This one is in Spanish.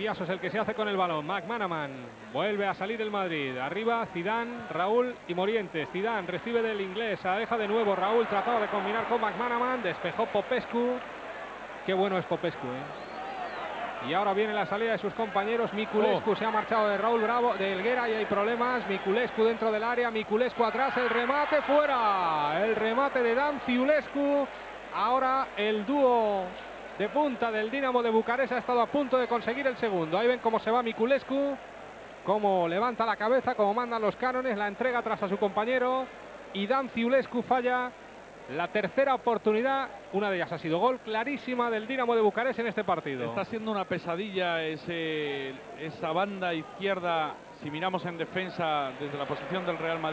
Cambiaso es el que se hace con el balón. McManaman vuelve a salir el Madrid. Arriba Zidane, Raúl y Morientes. Zidane recibe del inglés. Aleja de nuevo. Raúl trataba de combinar con McManaman. Despejó Popescu. Qué bueno es Popescu, ¿eh? Y ahora viene la salida de sus compañeros. Miculescu se ha marchado de Raúl Bravo, de Helguera y hay problemas. Miculescu dentro del área. Miculescu atrás. El remate fuera. El remate de Dan Fiulescu. Ahora el dúo de punta del Dinamo de Bucarest ha estado a punto de conseguir el segundo. Ahí ven cómo se va Miculescu, cómo levanta la cabeza, cómo mandan los cánones, la entrega tras a su compañero. Y Dan Fiulescu falla la tercera oportunidad, una de ellas ha sido gol clarísima del Dinamo de Bucarest en este partido. Está siendo una pesadilla esa banda izquierda, si miramos en defensa desde la posición del Real Madrid.